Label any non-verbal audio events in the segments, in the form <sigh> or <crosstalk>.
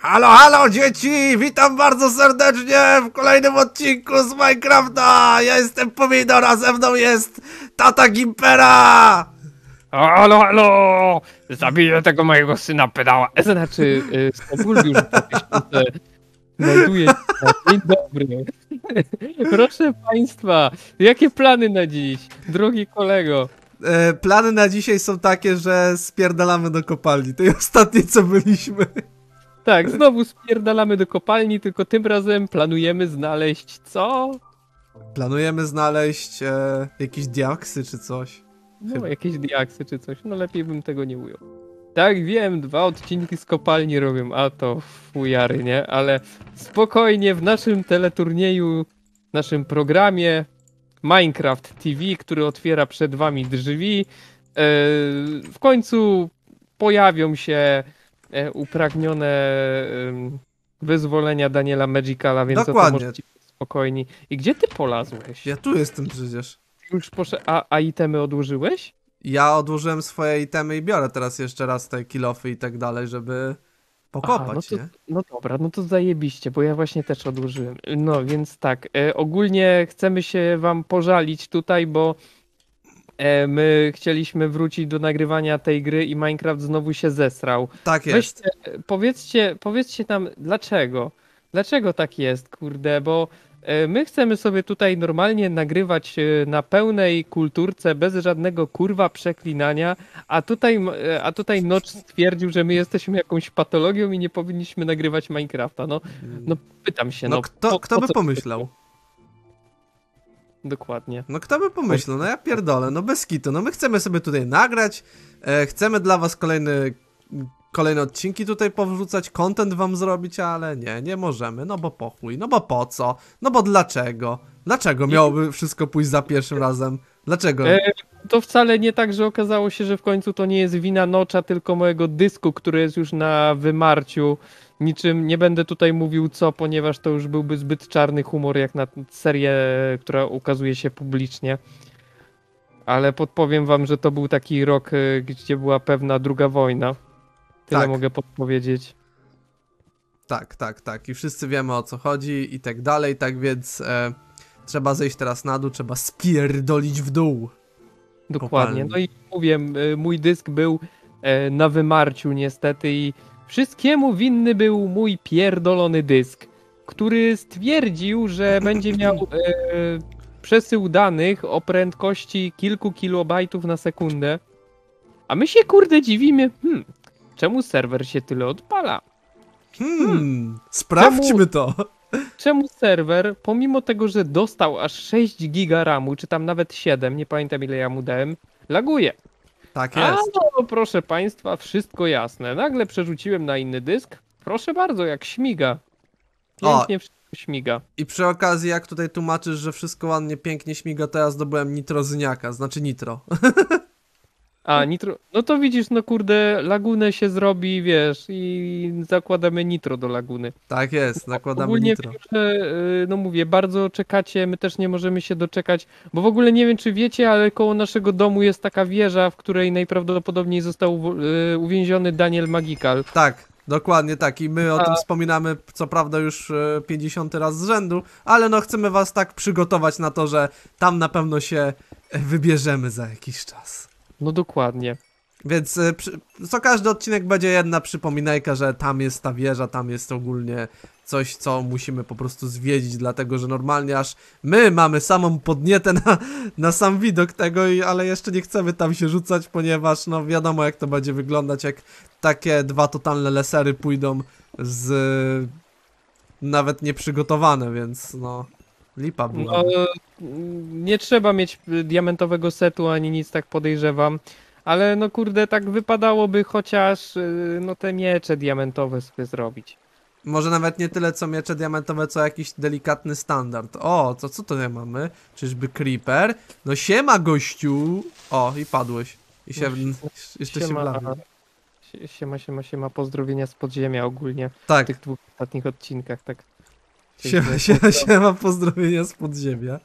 Halo, halo dzieci! Witam bardzo serdecznie w kolejnym odcinku z Minecrafta! Ja jestem Pomidor, a ze mną jest tata Gimpera! Halo, halo! Zabiję tego mojego syna pedała. E, Znaczy, y, Sobulbiusz znajduje się. Dzień dobry. Proszę państwa, jakie plany na dziś, drogi kolego? E, plany na dzisiaj są takie, że spierdalamy do kopalni. To jest ostatnie co byliśmy. Tak, znowu spierdalamy do kopalni, tylko tym razem planujemy znaleźć co? Planujemy znaleźć e, jakieś diaksy czy coś. No, Chyba. jakieś diaksy czy coś. No lepiej bym tego nie ujął. Tak, wiem, dwa odcinki z kopalni robią, a to fujary, nie? Ale spokojnie, w naszym teleturnieju, w naszym programie Minecraft TV, który otwiera przed wami drzwi, e, w końcu pojawią się upragnione em, wyzwolenia Daniela Magicala, więc to Dokładnie. być spokojni. I gdzie ty polazłeś? Ja tu jestem przecież. Już posze... a, a itemy odłożyłeś? Ja odłożyłem swoje itemy i biorę teraz jeszcze raz te kilofy i tak dalej, żeby pokopać, Aha, no, nie? to, no dobra, no to zajebiście, bo ja właśnie też odłożyłem. No więc tak, e, ogólnie chcemy się wam pożalić tutaj, bo e, my chcieliśmy wrócić do nagrywania tej gry i Minecraft znowu się zesrał. Tak jest. Weźcie, e, powiedzcie, powiedzcie nam dlaczego. Dlaczego tak jest, kurde, bo e, my chcemy sobie tutaj normalnie nagrywać e, na pełnej kulturce, bez żadnego kurwa przeklinania, a tutaj, e, a tutaj Notch stwierdził, że my jesteśmy jakąś patologią i nie powinniśmy nagrywać Minecrafta. No, no pytam się, no, No kto, po- kto po by co- pomyślał? Dokładnie. No kto by pomyślał? No ja pierdolę, no bez kitu. No my chcemy sobie tutaj nagrać, e, chcemy dla was kolejny, kolejne odcinki tutaj powrzucać, content wam zrobić, ale nie, nie możemy, no bo po chuj, no bo po co? No bo dlaczego? Dlaczego miałoby wszystko pójść za pierwszym razem? Dlaczego? E, To wcale nie tak, że okazało się, że w końcu to nie jest wina Nocza, tylko mojego dysku, który jest już na wymarciu. Niczym nie będę tutaj mówił co, ponieważ to już byłby zbyt czarny humor jak na serię, która ukazuje się publicznie. Ale podpowiem wam, że to był taki rok, e, gdzie była pewna druga wojna. Tyle Tak. mogę podpowiedzieć. Tak, tak, tak. I wszyscy wiemy o co chodzi i tak dalej, tak więc e, trzeba zejść teraz na dół, trzeba spierdolić w dół. Dokładnie. Kopalni. No i mówię, y, mój dysk był e, na wymarciu niestety i wszystkiemu winny był mój pierdolony dysk, który stwierdził, że będzie miał <clears throat> e, przesył danych o prędkości kilku kilobajtów na sekundę. A my się kurde dziwimy, hmm, czemu serwer się tyle odpala? Hmm, sprawdźmy to. Czemu serwer, pomimo tego, że dostał aż 6 giga ramu, czy tam nawet 7, nie pamiętam ile ja mu dałem, laguje. Tak A jest. no, proszę państwa, wszystko jasne. Nagle przerzuciłem na inny dysk. Proszę bardzo, jak śmiga. O. Pięknie wszystko śmiga. I przy okazji, jak tutaj tłumaczysz, że wszystko ładnie, pięknie śmiga, to ja zdobyłem nitrozyniaka, znaczy nitro. <laughs> A, nitro. No to widzisz, no kurde, lagunę się zrobi, wiesz, i zakładamy nitro do laguny. Tak jest, nakładamy Ogólnie nitro. wiem, że, y, no mówię, bardzo czekacie, my też nie możemy się doczekać, bo w ogóle nie wiem, czy wiecie, ale koło naszego domu jest taka wieża, w której najprawdopodobniej został y, uwięziony Daniel Magical. Tak, dokładnie tak. I my o A- tym wspominamy, co prawda, już e, 50 raz z rzędu, ale no chcemy was tak przygotować na to, że tam na pewno się e, wybierzemy za jakiś czas. No dokładnie. Więc przy, co każdy odcinek będzie jedna przypominajka, że tam jest ta wieża, tam jest ogólnie coś, co musimy po prostu zwiedzić, dlatego że normalnie aż my mamy samą podnietę na, na sam widok tego, i, ale jeszcze nie chcemy tam się rzucać, ponieważ no wiadomo jak to będzie wyglądać, jak takie dwa totalne lesery pójdą z nawet nieprzygotowane, więc no lipa była. No, nie trzeba mieć diamentowego setu ani nic tak podejrzewam. Ale no kurde, tak wypadałoby chociaż y, no te miecze diamentowe sobie zrobić. Może nawet nie tyle co miecze diamentowe, co jakiś delikatny standard. O, co, co to nie mamy? Czyżby creeper? No siema gościu! O, i padłeś. I się, No, jeszcze się Siema, wlawił. sie- siema, siema, siema, pozdrowienia z podziemia ogólnie w Tak, tych dwóch ostatnich odcinkach, tak. Siema, siema, siema, pozdrowienia z podziemia.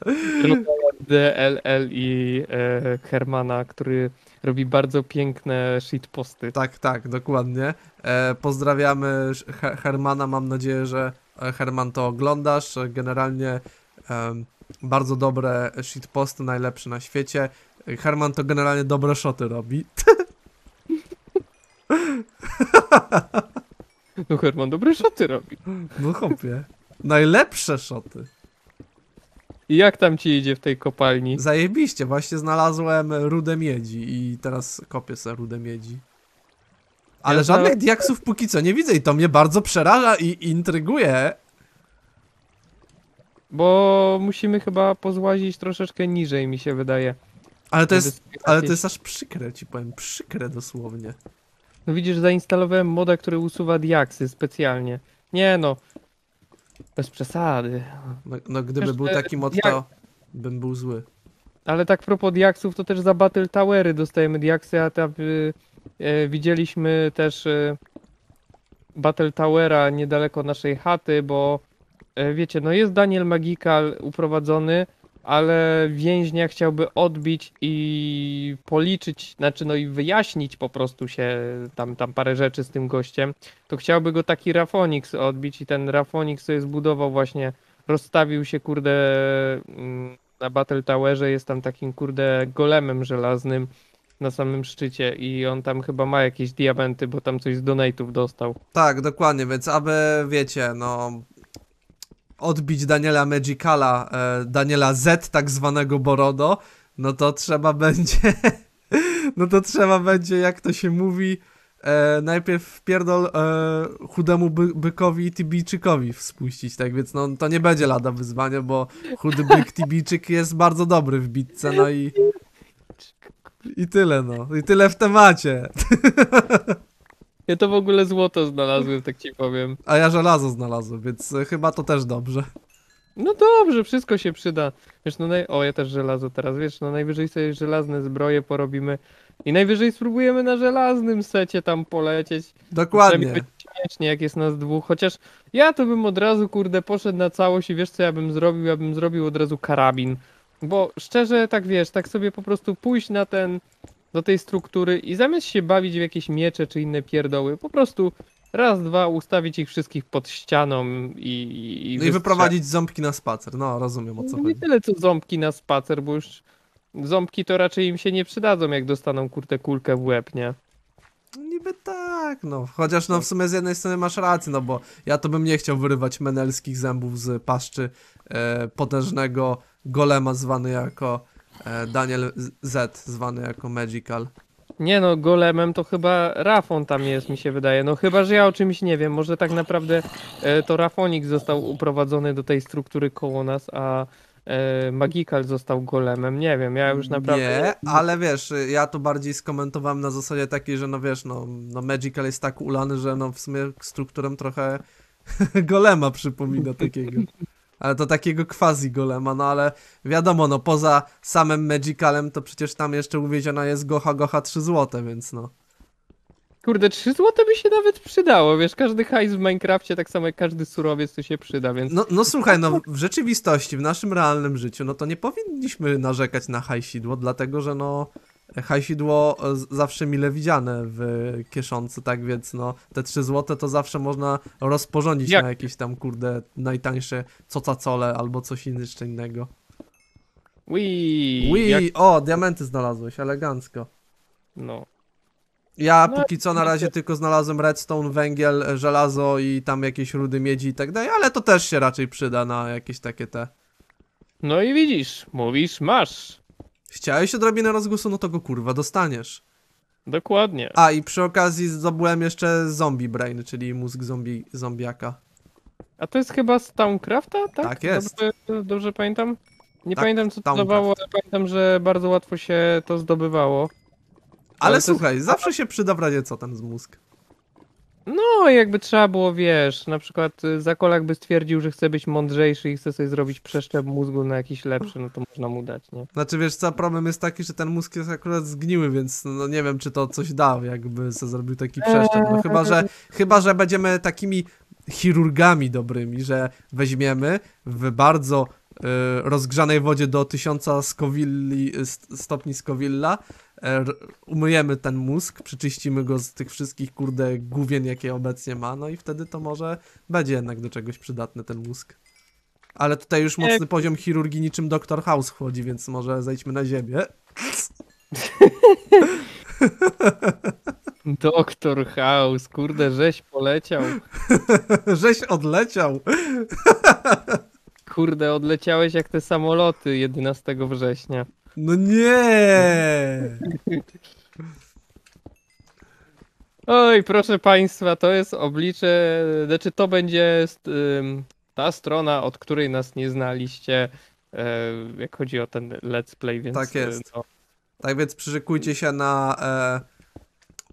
DLL i e, Hermana, który robi bardzo piękne shitposty. Tak, tak, dokładnie. E, pozdrawiamy Hermana, mam nadzieję, że e, Herman to oglądasz. E, Generalnie em, bardzo dobre shitposty, najlepsze na świecie. E, Herman to generalnie dobre szoty robi. <laughs> No Herman, dobre szoty robi. No chłopie. Najlepsze szoty. I jak tam ci idzie w tej kopalni? Zajebiście, właśnie znalazłem rudę miedzi i teraz kopię sobie rudę miedzi. Ale Ja żadnych za- diaksów póki co nie widzę i to mnie bardzo przeraża i intryguje. Bo musimy chyba pozłazić troszeczkę niżej, mi się wydaje. Ale to jest, ale to jest aż przykre, ci powiem, przykre dosłownie. No widzisz, zainstalowałem moda, który usuwa diaksy specjalnie. Nie no. Bez przesady. No, no gdyby był e, taki mod, jak- to bym był zły. Ale tak propos diaksów, to też za Battle Towery dostajemy diaksy, a tam y, e, widzieliśmy też y, Battle Towera niedaleko naszej chaty, bo e, wiecie, no jest Daniel Magical uprowadzony, ale więźnia chciałby odbić i policzyć, znaczy no i wyjaśnić po prostu się tam, tam parę rzeczy z tym gościem, to chciałby go taki Rafonix odbić i ten Rafonix sobie zbudował właśnie, rozstawił się kurde mm, na Battle Towerze, jest tam takim kurde golemem żelaznym na samym szczycie i on tam chyba ma jakieś diamenty, bo tam coś z donate'ów dostał. Tak, dokładnie, więc aby, wiecie, no... Odbić Daniela Magicala, e, Daniela Z tak zwanego Borodo, no to trzeba będzie... <laughs> no to trzeba będzie, jak to się mówi, e, najpierw wpierdol e, chudemu by, bykowi i Tibijczykowi spuścić, tak więc no to nie będzie lada wyzwanie, bo chudy byk <laughs> Tibijczyk jest bardzo dobry w bitce, no i... I tyle, no. I tyle w temacie. <laughs> Ja to w ogóle złoto znalazłem, tak ci powiem. A ja żelazo znalazłem, więc e, chyba to też dobrze. No dobrze, wszystko się przyda. Wiesz, no naj... O, ja też żelazo teraz, wiesz, no najwyżej sobie żelazne zbroje porobimy i najwyżej spróbujemy na żelaznym secie tam polecieć. Dokładnie. będzie śmiesznie, jak jest nas dwóch, chociaż ja to bym od razu, kurde, poszedł na całość i wiesz co ja bym zrobił? Ja bym zrobił od razu karabin. Bo szczerze, tak wiesz, tak sobie po prostu pójść na ten, do tej struktury i zamiast się bawić w jakieś miecze czy inne pierdoły, po prostu raz, dwa, ustawić ich wszystkich pod ścianą i... i, No i wyprowadzić ząbki na spacer. No, rozumiem o co Nie chodzi. tyle co ząbki na spacer, bo już ząbki to raczej im się nie przydadzą, jak dostaną kurde kulkę w łeb, nie? Niby tak, no. Chociaż no w sumie z jednej strony masz rację, no bo ja to bym nie chciał wyrywać menelskich zębów z paszczy e, potężnego golema zwany jako Daniel Z- Z, zwany jako Magical. Nie no, golemem to chyba Rafon tam jest, mi się wydaje. No chyba, że ja o czymś nie wiem. Może tak naprawdę e, to Rafonik został uprowadzony do tej struktury koło nas, a e, Magical został golemem. Nie wiem, ja już naprawdę... Nie, ale wiesz, ja to bardziej skomentowałem na zasadzie takiej, że no wiesz, no, no Magical jest tak ulany, że no w sumie strukturą trochę <laughs> golema przypomina takiego. Ale to takiego quasi golema, no ale wiadomo, no poza samym Magicalem to przecież tam jeszcze uwieziona jest Gocha Gocha 3 złote, więc no. Kurde, 3 złote by się nawet przydało, wiesz, każdy hajs w Minecrafcie, tak samo jak każdy surowiec to się przyda, więc... No, no słuchaj, no w rzeczywistości, w naszym realnym życiu, no to nie powinniśmy narzekać na hajsidło, dlatego że no hajsidło e, zawsze mile widziane w kieszonce, tak więc no te 3 złote to zawsze można rozporządzić Jak? na jakieś tam kurde najtańsze cocacole albo coś jeszcze innego. Ui, jak... o, diamenty znalazłeś, elegancko. No. Ja No, póki co na razie tylko znalazłem redstone, węgiel, e, żelazo i tam jakieś rudy miedzi i tak dalej, ale to też się raczej przyda na jakieś takie te no i widzisz, mówisz, masz. Chciałeś odrobinę rozgłosu, no to go kurwa dostaniesz. Dokładnie. A i przy okazji zdobyłem jeszcze zombie brain, czyli mózg zombie, zombiaka. A to jest chyba z Towncrafta, tak? Tak jest. Dobrze, dobrze pamiętam? Nie Tak, pamiętam co to dawało, ale pamiętam, że bardzo łatwo się to zdobywało. Ale Ale słuchaj, zawsze się przyda w razie co ten z mózg. No, jakby trzeba było, wiesz, na przykład y, Zakolak by stwierdził, że chce być mądrzejszy i chce sobie zrobić przeszczep mózgu na jakiś lepszy, no to można mu dać, nie? Znaczy wiesz co, problem jest taki, że ten mózg jest akurat zgniły, więc no nie wiem czy to coś da, jakby se zrobił taki przeszczep. No chyba, że, chyba, że będziemy takimi chirurgami dobrymi, że weźmiemy w bardzo rozgrzanej wodzie do 1000 Scoville, st- stopni Scovilla. E, umyjemy ten mózg, przyczyścimy go z tych wszystkich kurde główien, jakie obecnie ma, no i wtedy to może będzie jednak do czegoś przydatny ten mózg. Ale tutaj już mocny poziom chirurgii niczym Dr. House wchodzi, więc może zejdźmy na ziemię. <laughs> Doktor House, kurde, żeś poleciał. <laughs> Żeś odleciał. <laughs> Kurde, odleciałeś jak te samoloty 11 września. No nie! Oj, proszę państwa, to jest oblicze, znaczy to będzie ta strona, od której nas nie znaliście, e, jak chodzi o ten let's play, więc Tak jest. e, No, Tak więc przyszykujcie się na. E,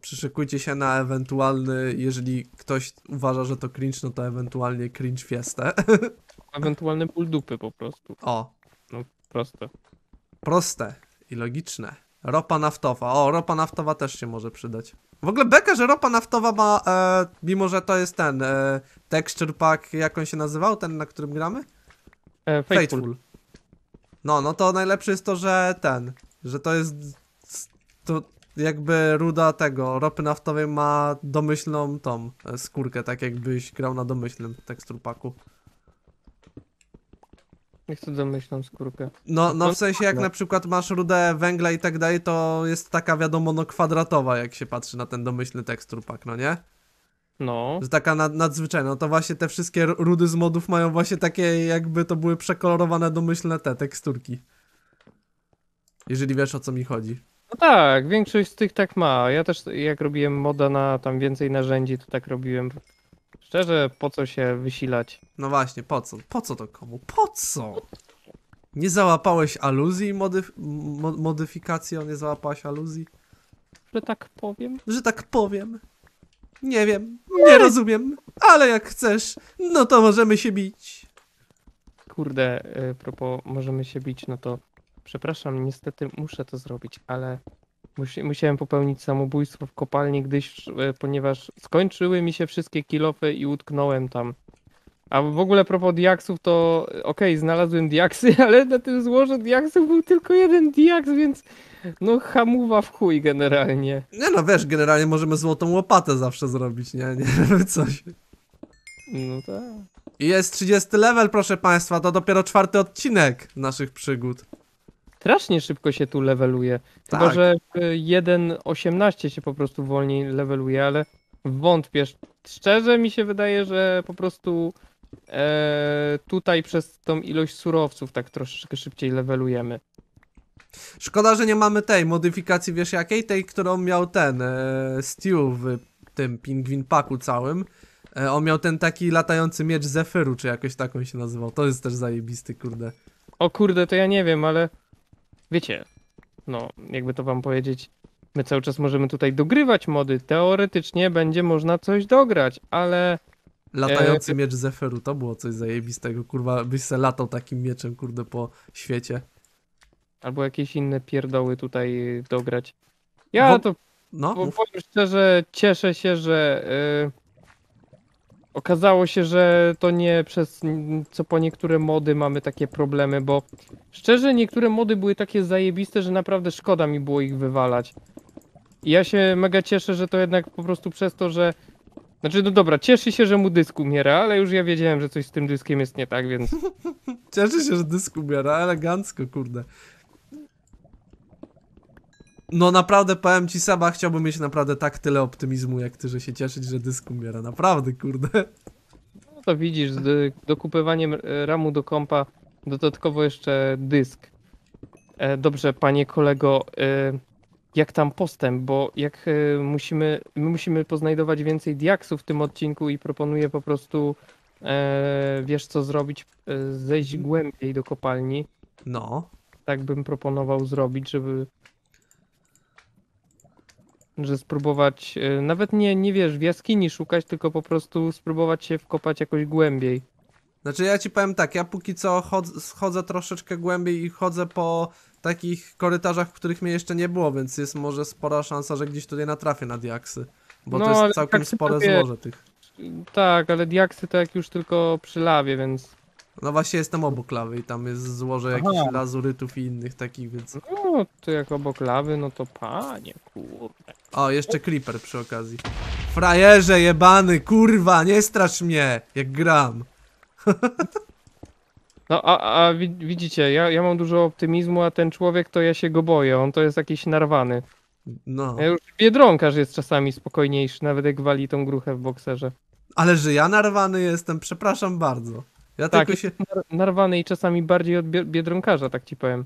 przyszykujcie się na ewentualny, jeżeli ktoś uważa, że to cringe, no to ewentualnie cringe fiestę. <laughs> ewentualny ból dupy po prostu, O, proste. Proste i logiczne. Ropa naftowa. O, ropa naftowa też się może przydać. W ogóle beka, że ropa naftowa ma, e, mimo że to jest ten e, texture pack, jak on się nazywał, ten na którym gramy? E, Fateful. No, no to najlepsze jest to, że ten, że to jest to jakby ruda tego ropy naftowej ma domyślną tą e, skórkę, tak jakbyś grał na domyślnym teksturpaku. Nie chcę domyślną skórkę. No, no w sensie jak no. na przykład masz rudę węgla i tak dalej, to jest taka wiadomo no kwadratowa, jak się patrzy na ten domyślny teksturpak, no nie? No, Że taka nad, nadzwyczajna, no to właśnie te wszystkie ru- rudy z modów mają właśnie takie jakby to były przekolorowane domyślne te teksturki. Jeżeli wiesz o co mi chodzi. no tak, większość z tych tak ma. Ja też jak robiłem moda na tam więcej narzędzi, to tak robiłem. Szczerze, po co się wysilać? No właśnie, po co? Po co to komu? Po co? Nie załapałeś aluzji modyf mo modyfikacją? Nie załapałaś aluzji? Że tak powiem. Że tak powiem. Nie wiem, nie rozumiem, ale jak chcesz, no to możemy się bić. Kurde, y, propos możemy się bić, no to przepraszam, niestety muszę to zrobić, ale musi, musiałem popełnić samobójstwo w kopalni, gdyż, y, ponieważ skończyły mi się wszystkie kilofy i utknąłem tam. A w ogóle propos diaksów, to y, okej, znalazłem diaksy, <laughs> ale na tym złożu diaksów był tylko jeden diaks, więc no hamuwa w chuj generalnie. Nie no, wiesz, generalnie możemy złotą łopatę zawsze zrobić, nie? Nie, <laughs> coś. No tak. I jest 30 level, proszę państwa, to dopiero czwarty odcinek naszych przygód. Strasznie szybko się tu leveluje. Chyba, Tak. że w 1.18 się po prostu wolniej leveluje, ale wątpię. Szczerze mi się wydaje, że po prostu e, tutaj przez tą ilość surowców tak troszeczkę szybciej levelujemy. Szkoda, że nie mamy tej modyfikacji, wiesz jakiej? Tej, którą miał ten e, Stew w tym pingwin paku całym. E, on miał ten taki latający miecz Zephyru, czy jakoś tak on się nazywał. To jest też zajebisty, kurde. O kurde, to ja nie wiem, ale wiecie, no jakby to wam powiedzieć, my cały czas możemy tutaj dogrywać mody. Teoretycznie będzie można coś dograć, ale Latający miecz Zephyru, to było coś zajebistego, kurwa, byś se latał takim mieczem, kurde, po świecie. albo jakieś inne pierdoły tutaj dograć. Ja Wo- to No, Bo mów. powiem szczerze, cieszę się, że y, okazało się, że to nie przez co po niektóre mody mamy takie problemy, bo szczerze niektóre mody były takie zajebiste, że naprawdę szkoda mi było ich wywalać. I ja się mega cieszę, że to jednak po prostu przez to, że znaczy, no dobra, cieszy się, że mu dysk umiera, ale już ja wiedziałem, że coś z tym dyskiem jest nie tak, więc <laughs> Cieszę się, że dysk ubiera, elegancko, kurde. No naprawdę, powiem ci Seba, chciałbym mieć naprawdę tak tyle optymizmu jak ty, że się cieszyć, że dysk umiera. Naprawdę, kurde. no to widzisz, z dokupywaniem e, ramu do kompa dodatkowo jeszcze dysk. E, Dobrze, panie kolego, e, jak tam postęp, bo jak musimy, my musimy poznajdować więcej diaksów w tym odcinku i proponuję po prostu, wiesz co zrobić, zejść głębiej do kopalni. No. Tak bym proponował zrobić, żeby że spróbować, e, nawet nie, nie wiesz, w jaskini szukać, tylko po prostu spróbować się wkopać jakoś głębiej. Znaczy ja ci powiem tak, ja póki co chodzę, chodzę troszeczkę głębiej i chodzę po takich korytarzach, w których mnie jeszcze nie było, więc jest może spora szansa, że gdzieś tutaj natrafię na diaksy. Bo No, to jest całkiem spore złoże tych. Tak, ale diaksy to jak już tylko przy lawie, więc No właśnie jestem obok lawy i tam jest złoże Aha. jakichś lazurytów i innych takich, więc... No, to jak obok lawy, no to panie, kurde. O, jeszcze creeper przy okazji. Frajerze jebany, kurwa, nie strasz mnie, jak gram. <laughs> No, a, a wi- widzicie, ja, ja mam dużo optymizmu, a ten człowiek to ja się go boję, on to jest jakiś narwany. No. Ja już Biedronkarz jest czasami spokojniejszy, nawet jak wali tą gruchę w bokserze. Ale że ja narwany jestem, przepraszam bardzo. Ja Tak, tylko się... nar- narwany i czasami bardziej od bie- Biedronkarza, tak ci powiem.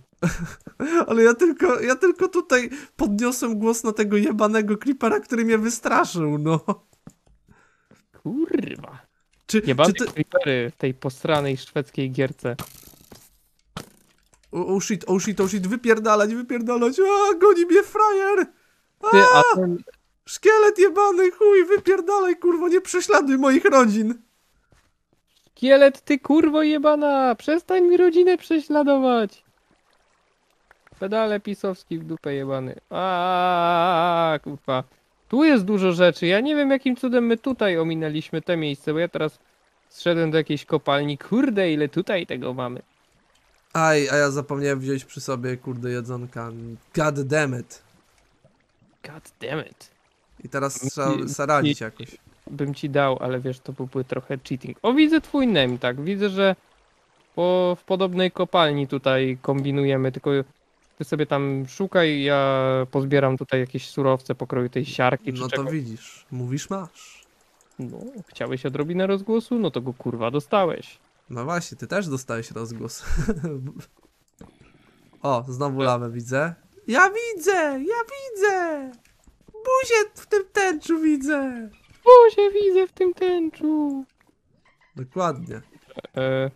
<laughs> Ale ja tylko, ja tylko tutaj podniosłem głos na tego jebanego creepera, który mnie wystraszył, no. Kurwa. Czy, Jebane czy ty... creepery w tej posranej szwedzkiej gierce. O oh shit, oh shit, oh shit, wypierdalać, wypierdalać, a goni mnie frajer! Ty, a ten, Szkielet jebany, chuj, wypierdalaj, kurwo, nie prześladuj moich rodzin! Kielet, ty kurwo jebana! Przestań mi rodzinę prześladować! Pedale pisowski w dupę jebany. A kurwa. Tu jest dużo rzeczy. Ja nie wiem jakim cudem my tutaj ominęliśmy te miejsce, bo ja teraz zszedłem do jakiejś kopalni. Kurde, ile tutaj tego mamy. Aj, a ja zapomniałem wziąć przy sobie, kurde, jedzonka. God damn it. God damn it. I teraz trzeba saradzić jakoś. Bym ci dał, ale wiesz, to byłby trochę cheating. O, widzę twój name, tak. Widzę, że po, w podobnej kopalni tutaj kombinujemy, tylko ty sobie tam szukaj, ja pozbieram tutaj jakieś surowce pokroju tej siarki czy No to czego. widzisz, mówisz masz. No, chciałeś odrobinę rozgłosu? No to go kurwa dostałeś. No właśnie, ty też dostałeś rozgłos. <laughs> o, znowu lawę widzę. Ja widzę, ja widzę! Buzię w tym tęczu widzę! Się widzę w tym tęczu. Dokładnie. E,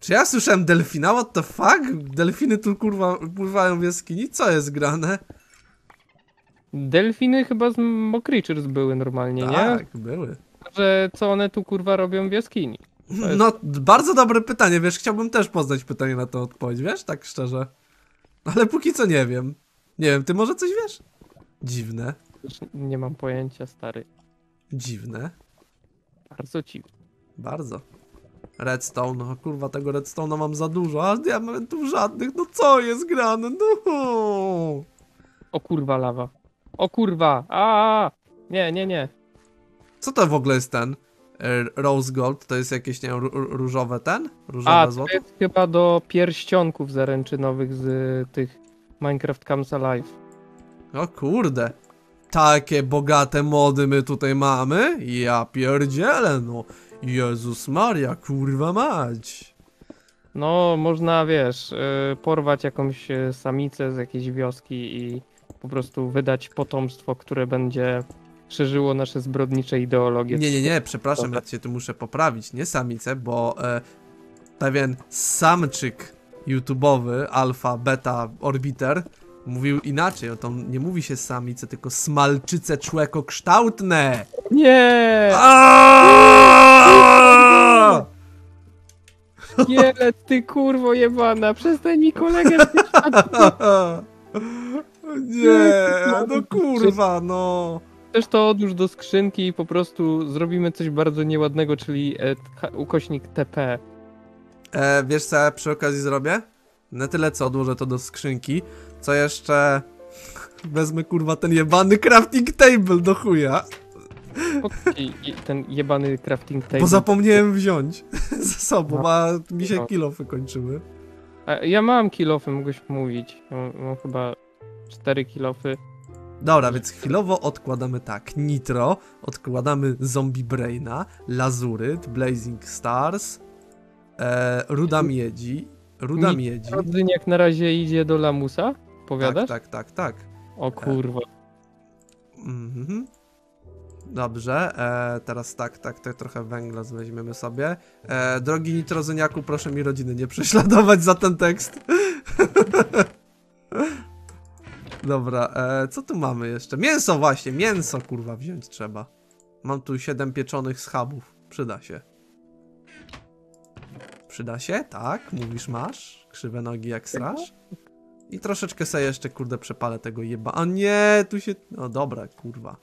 Czy ja słyszałem delfina? What the fuck? Delfiny tu kurwa pływają w jaskini? Co jest grane? delfiny chyba z Mokrichers były normalnie, nie? Tak, były. Że co one tu kurwa robią w jaskini? jest- No, bardzo dobre pytanie, wiesz, chciałbym też poznać pytanie na to odpowiedź, wiesz, tak szczerze. Ale póki co nie wiem. Nie wiem, ty może coś wiesz? Dziwne, Nie mam pojęcia, stary. Dziwne, Bardzo dziwne. bardzo. Redstone, no kurwa, tego redstone'a mam za dużo, a diamentów żadnych, no co jest grane, no. O kurwa, lawa. O kurwa! A! Nie, nie, nie. Co to w ogóle jest ten? e, Rose Gold, to jest jakieś, nie wiem, ró- różowe ten? Różowe A, to złoto? jest chyba do pierścionków zaręczynowych z y, tych Minecraft Comes Alive. O kurde. Takie bogate mody my tutaj mamy? Ja pierdzielę, no. Jezus Maria, kurwa mać. No, można, wiesz, y, porwać jakąś y, samicę z jakiejś wioski i po prostu wydać potomstwo, które będzie szerzyło nasze zbrodnicze ideologie. Nie, nie, nie, przepraszam, ja cię tu muszę poprawić, nie samice, bo e, pewien samczyk YouTube'owy, alfa, beta, orbiter, mówił inaczej, to nie mówi się samice, tylko smalczyce człekokształtne. Nie! Aaaa! Nie, ty kurwo jebana, przestań mi kolegę Nie, no kurwa, no. Też to odłóż do skrzynki i po prostu zrobimy coś bardzo nieładnego, czyli e, ukośnik TP. E, wiesz co ja przy okazji zrobię? Na tyle co odłożę to do skrzynki, co jeszcze wezmę kurwa ten jebany crafting table do chuja, I, I ten jebany crafting table. bo zapomniałem wziąć ze sobą, No. a mi się No. kilofy kończyły. A ja mam kilofy, mogłeś mówić. Ja mam, mam chyba cztery kilofy. Dobra, więc chwilowo odkładamy tak, Nitro, odkładamy Zombie Braina, Lazuryt, Blazing Stars, e, Ruda Miedzi, Ruda Mi- Miedzi. Rodzyniak na razie idzie do lamusa? Tak, tak, tak, tak. O kurwa. Mhm. Dobrze, e, teraz tak, tak, tak, trochę węgla weźmiemy sobie. E, drogi nitrozyniaku, proszę mi rodziny nie prześladować za ten tekst. <laughs> Dobra, e, co tu mamy jeszcze? Mięso właśnie, mięso kurwa wziąć trzeba. Mam tu 7 pieczonych schabów, przyda się. Przyda się? Tak, mówisz masz. Krzywe nogi jak srasz. I troszeczkę sobie jeszcze, kurde, przepalę tego jeba. A nie, tu się... No dobra, kurwa.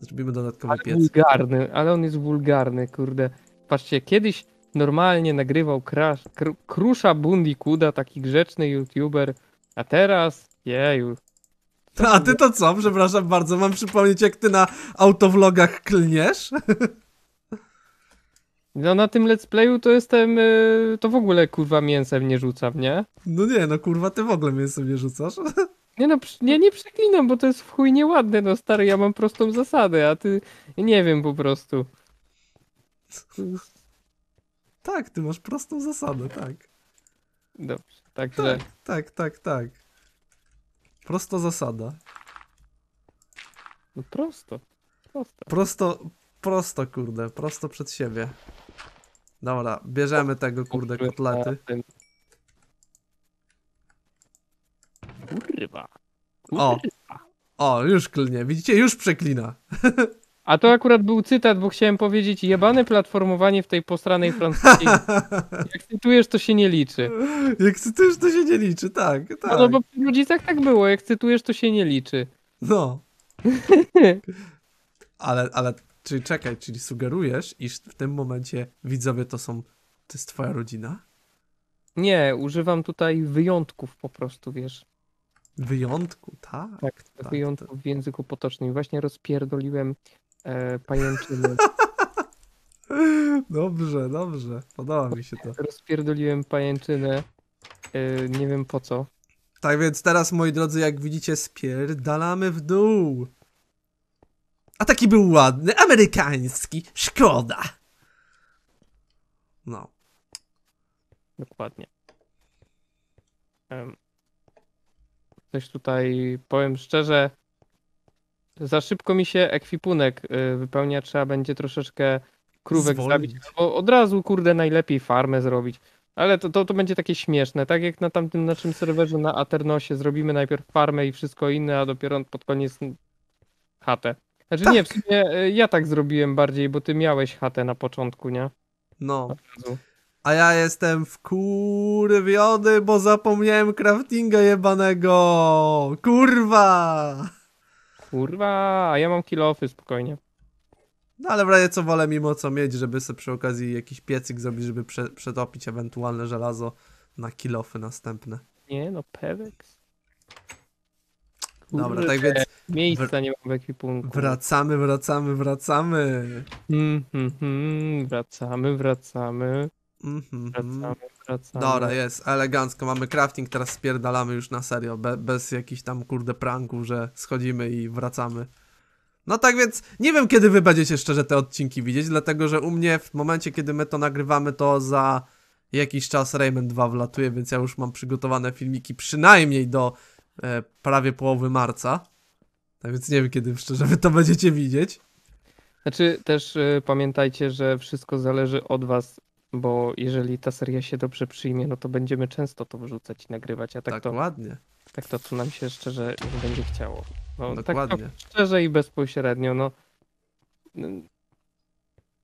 Zrobimy dodatkowy Ale piec. wulgarny, ale on jest wulgarny, kurde. Patrzcie, kiedyś normalnie nagrywał crash, kr Krusza Bundikuda, taki grzeczny youtuber, a teraz, jeju, A ty to co? Przepraszam bardzo, mam przypomnieć jak ty na autovlogach klniesz? <laughs> no na tym let's playu to jestem, y, to w ogóle kurwa mięsem nie rzucam, nie? No nie, no kurwa, ty w ogóle mnie sobie rzucasz. <laughs> Nie no, przy- nie, nie przeklinam, bo to jest w chuj nieładne, no stary, ja mam prostą zasadę, a ty, nie wiem po prostu. Tak, ty masz prostą zasadę, tak. Dobrze, także... Tak, tak, tak, tak. Prosto zasada. No prosto. Prosto. Prosto, prosto, kurde, prosto przed siebie. Dobra, bierzemy tego, kurde, kotlety. Kurwa. O. O, już klnie, widzicie, już przeklina. <laughs> A to akurat był cytat, bo chciałem powiedzieć jebane platformowanie w tej postranej francuskiej. <laughs> Jak cytujesz, to się nie liczy. Jak cytujesz, to się nie liczy, tak, tak. No, no bo przy rodzicach tak było, jak cytujesz, to się nie liczy. No. <laughs> Ale, ale, czyli czekaj, czyli sugerujesz, iż w tym momencie widzowie to są, to jest twoja rodzina? Nie, używam tutaj wyjątków po prostu, wiesz. Wyjątku, tak. Tak, tak, wyjątków w języku potocznym. Właśnie rozpierdoliłem e, pajęczyny. <laughs> Dobrze, dobrze, podoba mi się to. rozpierdoliłem pajęczynę. E, nie wiem po co. Tak więc teraz, moi drodzy, jak widzicie, spierdalamy w dół. A taki był ładny, amerykański, szkoda. No. Dokładnie. Coś tutaj, powiem szczerze, za szybko mi się ekwipunek y, wypełnia, trzeba będzie troszeczkę krówek Zwolnić. zabić, albo od razu, kurde, najlepiej farmę zrobić. Ale to, to, to będzie takie śmieszne, tak jak na tamtym naszym serwerze na Aternosie zrobimy najpierw farmę i wszystko inne, a dopiero pod koniec chatę. Znaczy nie, w sumie y, ja tak zrobiłem bardziej, bo ty miałeś chatę na początku, nie? No. A ja jestem wkurwiony, bo zapomniałem craftinga jebanego. Kurwa. Kurwa, a ja mam kilofy, spokojnie. No ale w razie co wolę mimo co mieć, żeby sobie przy okazji jakiś piecyk zrobić, żeby prze, przetopić ewentualne żelazo na kilofy następne. Nie, no Pewex. Dobra, tak więc Miejsca nie mam w ekwipunku. wracamy, wracamy, wracamy. Mm, mm, mm, wracamy, wracamy, Mhm. wracamy, wracamy. Dobra, jest, elegancko, mamy crafting, teraz spierdalamy już na serio, be, bez jakichś tam kurde pranków, że schodzimy i wracamy. No tak więc, nie wiem kiedy wy będziecie szczerze te odcinki widzieć, dlatego że u mnie w momencie kiedy my to nagrywamy, to za jakiś czas Rayman 2 wlatuje, więc ja już mam przygotowane filmiki przynajmniej do e, prawie połowy marca. Tak więc nie wiem kiedy szczerze wy to będziecie widzieć. Znaczy też y, pamiętajcie, że wszystko zależy od was, bo jeżeli ta seria się dobrze przyjmie, no to będziemy często to wrzucać i nagrywać, a tak, Tak, to, ładnie. tak to co nam się szczerze nie będzie chciało. No, tak Dokładnie. to szczerze i bezpośrednio, no.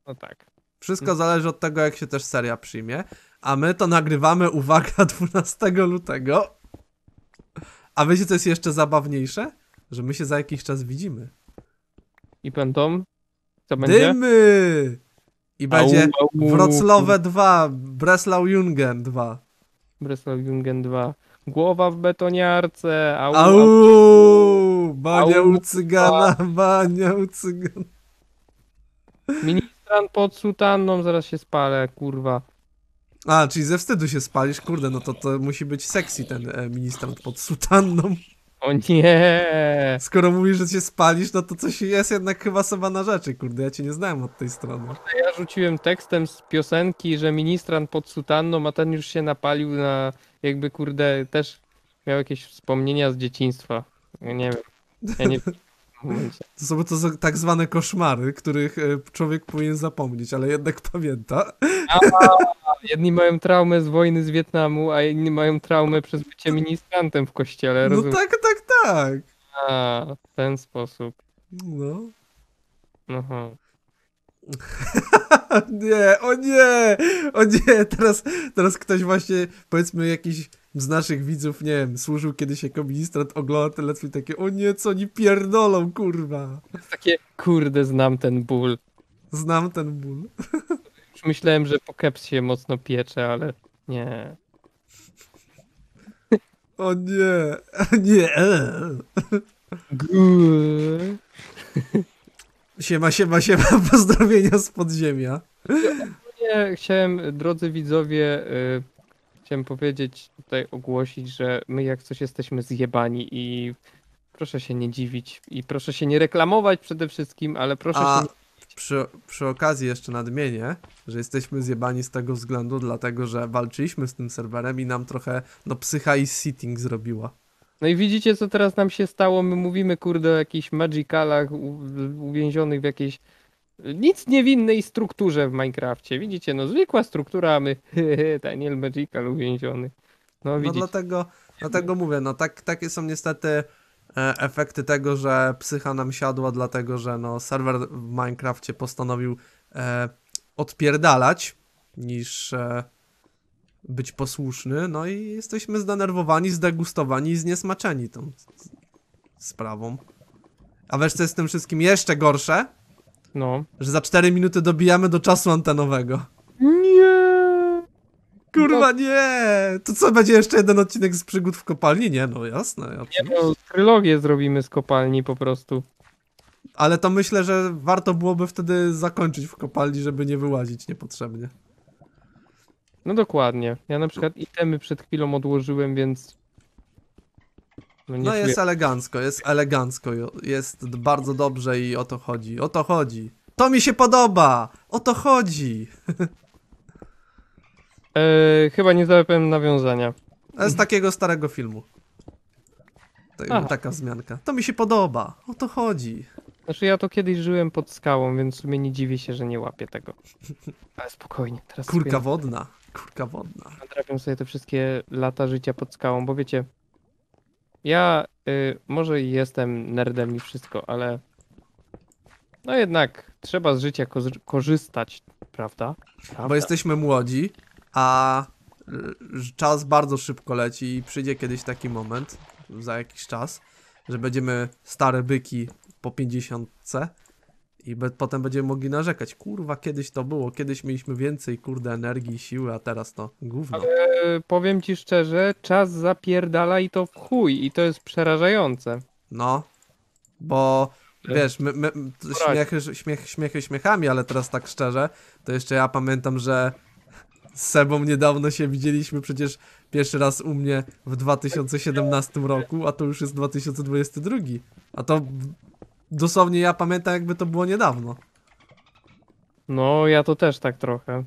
No tak. Wszystko zależy od tego, jak się też seria przyjmie. A my to nagrywamy, uwaga, <laughs> 12 lutego. A wiecie, co jest jeszcze zabawniejsze? Że my się za jakiś czas widzimy. I będą? Co będzie? Dymy! I będzie Au, au. Wrocławe 2, Breslau Jungen 2. Breslau Jungen 2. Głowa w betoniarce. Au, au. Au! Bania Au. u <laughs> cygana, bania u cygana. Ministran pod sutanną, zaraz się spalę, kurwa. A, czyli ze wstydu się spalisz? Kurde, no to to musi być sexy ten e, ministrant pod sutanną. O nie! Skoro mówisz, że się spalisz, no to coś jest jednak chyba sowa na rzeczy, kurde, ja cię nie znałem od tej strony. Ja rzuciłem tekstem z piosenki, że ministran pod sutanną, a ten już się napalił na jakby kurde też miał jakieś wspomnienia z dzieciństwa. Ja nie wiem. Ja nie <laughs> momencie. To są to są tak zwane koszmary, których e, człowiek powinien zapomnieć, ale jednak pamięta. Jedni mają traumę z wojny z Wietnamu, a inni mają traumę przez bycie ministrantem w kościele, No rozumiem? tak, tak, tak. A, w ten sposób. No. Aha. <laughs> Nie, o nie, o nie, teraz, teraz ktoś właśnie, powiedzmy jakiś z naszych widzów, nie wiem, służył kiedyś jako ministrant, ogląda telefon i takie, o nie, co oni pierdolą, kurwa. Takie, kurde, znam ten ból. Znam ten ból. Już myślałem, że po keps się mocno piecze, ale nie. O nie, <laughs> nie. Siema, siema, siema, <laughs> pozdrowienia z podziemia. Nie, chciałem, drodzy widzowie, y, chciałem powiedzieć, tutaj ogłosić, że my jak coś jesteśmy zjebani i proszę się nie dziwić i proszę się nie reklamować przede wszystkim, ale proszę A się przy, przy okazji jeszcze nadmienię, że jesteśmy zjebani z tego względu, dlatego że walczyliśmy z tym serwerem i nam trochę, no, psycha i sitting zrobiła. No i widzicie, co teraz nam się stało? My mówimy, kurde, o jakichś magicalach uwięzionych w jakiejś nic niewinnej strukturze w Minecrafcie. Widzicie, no zwykła struktura, my <laughs> Daniel Magical uwięziony. No No widzicie. dlatego, dlatego mówię, no tak, takie są niestety e, efekty tego, że psycha nam siadła, dlatego że no serwer w Minecrafcie postanowił e, odpierdalać niż e, być posłuszny, no i jesteśmy zdenerwowani, zdegustowani i zniesmaczeni tą sprawą. A wiesz co jest z tym wszystkim jeszcze gorsze? No. Że za 4 minuty dobijamy do czasu antenowego. Nie! Kurwa nie! To co, będzie jeszcze jeden odcinek z przygód w kopalni? Nie, no jasne. Nie oczywiście. no, trylogię zrobimy z kopalni po prostu. Ale to myślę, że warto byłoby wtedy zakończyć w kopalni, żeby nie wyłazić niepotrzebnie. No dokładnie. Ja na przykład itemy przed chwilą odłożyłem, więc... No No jest elegancko, jest elegancko, jest bardzo dobrze i o to chodzi, o to chodzi. To mi się podoba! O to chodzi! <laughs> E, chyba nie załapałem nawiązania. Z takiego starego filmu. To, taka wzmianka. To mi się podoba, o to chodzi. Znaczy ja to kiedyś żyłem pod skałą, więc w sumie nie dziwię się, że nie łapię tego. <laughs> Ale spokojnie, teraz Kurka sobie wodna, kurka wodna. nadrabiam sobie te wszystkie lata życia pod skałą, bo wiecie, ja y, może i jestem nerdem i wszystko, ale no jednak trzeba z życia koz- korzystać, prawda? prawda? Bo jesteśmy młodzi, a y, czas bardzo szybko leci i przyjdzie kiedyś taki moment, za jakiś czas, że będziemy stare byki po 50 i be, potem będziemy mogli narzekać. Kurwa, kiedyś to było, kiedyś mieliśmy więcej, kurde, energii i siły, a teraz to gówno. Y, powiem ci szczerze, czas zapierdala i to w chuj i to jest przerażające. No, bo E, wiesz, my, my, śmiechy, śmiech, śmiechy śmiechami, ale teraz tak szczerze, to jeszcze ja pamiętam, że z Sebą niedawno się widzieliśmy przecież pierwszy raz u mnie w 2017 roku, a to już jest 2022. A to dosłownie ja pamiętam jakby to było niedawno. No, ja to też tak trochę.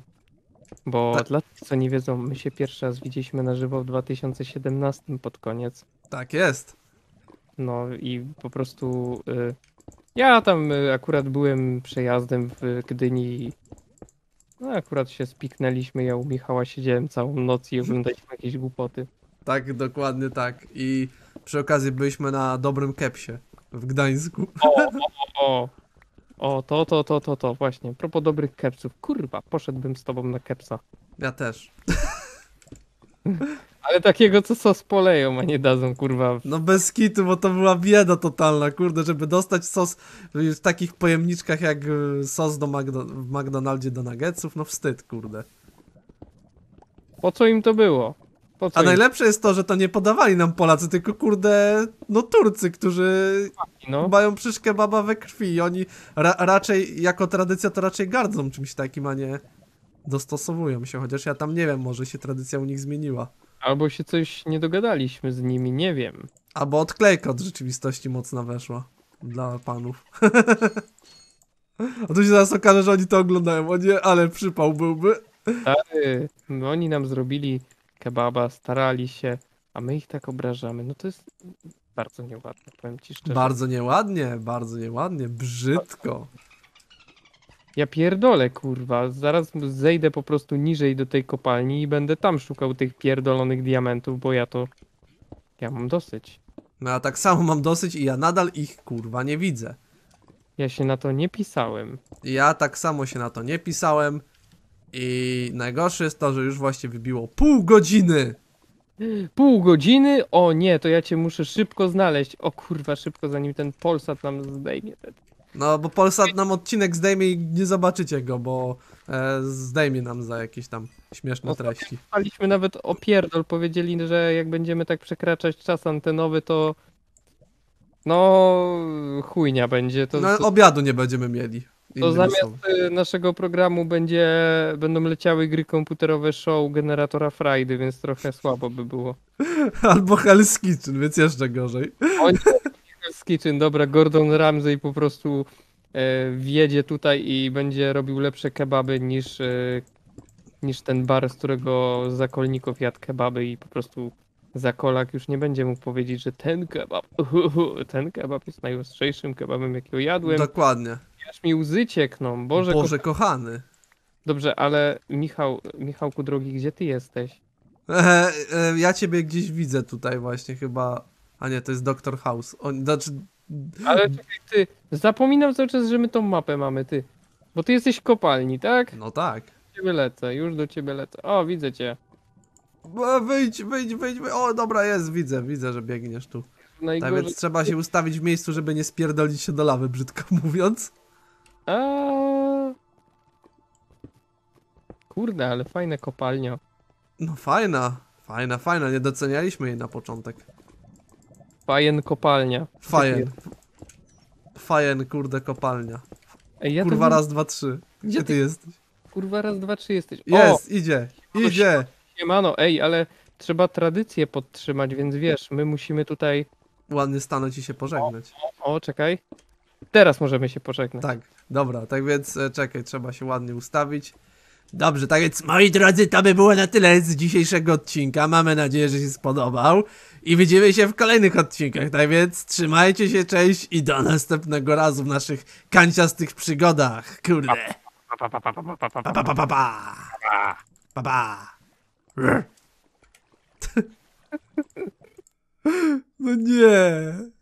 Bo dla tych, co nie wiedzą, my się pierwszy raz widzieliśmy na żywo w 2017 pod koniec. Tak jest. No i po prostu y, ja tam y, akurat byłem przejazdem w Gdyni no akurat się spiknęliśmy, ja u Michała siedziałem całą noc i oglądaliśmy jakieś głupoty. Tak, dokładnie tak. I przy okazji byliśmy na dobrym kepsie w Gdańsku. O, o, to, to, to, to, to, właśnie. Propos dobrych kepsów. Kurwa, poszedłbym z tobą na kepsa. Ja też. <laughs> Ale takiego, co sos poleją, a nie dadzą, kurwa. No bez kitu, bo to była bieda totalna, kurde, żeby dostać sos w takich pojemniczkach jak y, sos do Magdo w McDonaldzie do nuggetsów, no wstyd, kurde. Po co im to było? A najlepsze jest to, że to nie podawali nam Polacy, tylko kurde, no Turcy, którzy No. mają przyszkę baba we krwi i oni ra raczej, jako tradycja, to raczej gardzą czymś takim, a nie dostosowują się, chociaż ja tam nie wiem, może się tradycja u nich zmieniła. Albo się coś nie dogadaliśmy z nimi, nie wiem. Albo odklejka od rzeczywistości mocna weszła dla panów. <laughs> A tu się zaraz okaże, że oni to oglądają. O nie, ale przypał byłby. Stary, no oni nam zrobili kebaba, starali się, a my ich tak obrażamy. No to jest bardzo nieładne, powiem ci szczerze. Bardzo nieładnie, bardzo nieładnie, brzydko. Ja pierdolę, kurwa. Zaraz zejdę po prostu niżej do tej kopalni i będę tam szukał tych pierdolonych diamentów, bo ja to... Ja mam dosyć. No ja tak samo mam dosyć i ja nadal ich kurwa nie widzę. Ja się na to nie pisałem. Ja tak samo się na to nie pisałem. I najgorsze jest to, że już właśnie wybiło pół godziny. Pół godziny? O nie, to ja cię muszę szybko znaleźć. O kurwa, szybko zanim ten Polsat nam zdejmie. No, bo Polsat nam odcinek zdejmie i nie zobaczycie go, bo e, zdejmie nam za jakieś tam śmieszne treści. Paliśmy nawet o pierdol, powiedzieli, że jak będziemy tak przekraczać czas antenowy, to no chujnia będzie. To, No, to, obiadu nie będziemy mieli. To zamiast słowy. y, naszego programu będzie, będą leciały gry komputerowe show generatora frajdy, więc trochę słabo by było. <laughs> Albo Hell's Kitchen, więc jeszcze gorzej. Z <laughs> Kitchen, dobra, Gordon Ramsay po prostu e, wjedzie tutaj i będzie robił lepsze kebaby niż, e, niż ten bar, z którego Zakolnikow jadł kebaby i po prostu Zakolak już nie będzie mógł powiedzieć, że ten kebab, <laughs> ten kebab jest najostrzejszym kebabem, jakiego jadłem. Dokładnie. Aż mi łzy ciekną, Boże, Boże, ko- kochany. Dobrze, ale Michał, Michałku drogi, gdzie ty jesteś? E, e, ja ciebie gdzieś widzę tutaj właśnie chyba. A nie, to jest Dr. House. On, znaczy, Ale czekaj, ty, zapominam cały czas, że my tą mapę mamy, ty. Bo ty jesteś w kopalni, tak? no tak. Do ciebie lecę, już do ciebie lecę. O, widzę cię. Bo Wyjdź, wyjdź, wyjdź, wyjdź. O, dobra, jest, widzę, widzę, że biegniesz tu. Tak Najgorzej. więc trzeba się ustawić w miejscu, żeby nie spierdolić się do lawy, brzydko <laughs> mówiąc. A... Kurde, ale fajna kopalnia. No fajna, fajna, fajna, nie docenialiśmy jej na początek. Fajen kopalnia. Fajen. Fajen, kurde, kopalnia. Ej, ja Kurwa, raz, dwa, trzy. Gdzie ty jesteś? Kurwa, raz, dwa, trzy jesteś. O, Jest, idzie, idzie. siemano, ej, ale trzeba tradycję podtrzymać, więc wiesz, my musimy tutaj... Ładnie stanąć i się pożegnać. O, czekaj. Teraz możemy się pożegnać. Tak, dobra, tak więc e, czekaj, trzeba się ładnie ustawić. Dobrze, tak więc moi drodzy, to by było na tyle z dzisiejszego odcinka. Mamy nadzieję, że się spodobał. I widzimy się w kolejnych odcinkach. Tak więc trzymajcie się, cześć i do następnego razu w naszych kanciastych przygodach. Kurde. Pa, pa, pa, pa, pa, pa, pa, Pa pa pa pa pa. Pa. No nie.